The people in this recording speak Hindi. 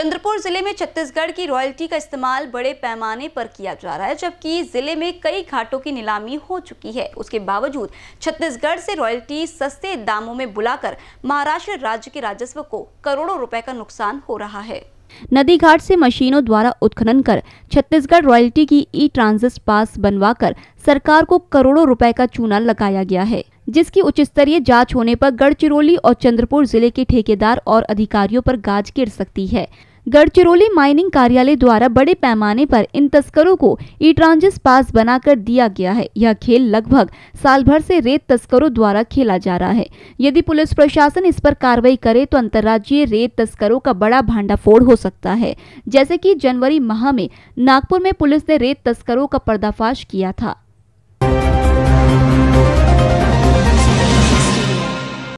चंद्रपुर ज़िले में छत्तीसगढ़ की रॉयल्टी का इस्तेमाल बड़े पैमाने पर किया जा रहा है, जबकि ज़िले में कई घाटों की नीलामी हो चुकी है। उसके बावजूद छत्तीसगढ़ से रॉयल्टी सस्ते दामों में बुलाकर महाराष्ट्र राज्य के राजस्व को करोड़ों रुपए का नुकसान हो रहा है। नदी घाट से मशीनों द्वारा उत्खनन कर छत्तीसगढ़ रॉयल्टी की ई ट्रांजिट पास बनवाकर सरकार को करोड़ों रुपए का चूना लगाया गया है, जिसकी उच्च स्तरीय जाँच होने पर गढ़चिरौली और चंद्रपुर ज़िले के ठेकेदार और अधिकारियों पर गाज गिर सकती है। गढ़चिरौली माइनिंग कार्यालय द्वारा बड़े पैमाने पर इन तस्करों को ई ट्रांजिट पास बनाकर दिया गया है। यह खेल लगभग साल भर से रेत तस्करों द्वारा खेला जा रहा है। यदि पुलिस प्रशासन इस पर कार्रवाई करे तो अंतर्राज्यीय रेत तस्करों का बड़ा भांडाफोड़ हो सकता है। जैसे कि जनवरी माह में नागपुर में पुलिस ने रेत तस्करों का पर्दाफाश किया था।